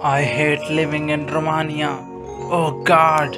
I hate living in Romania. Oh God.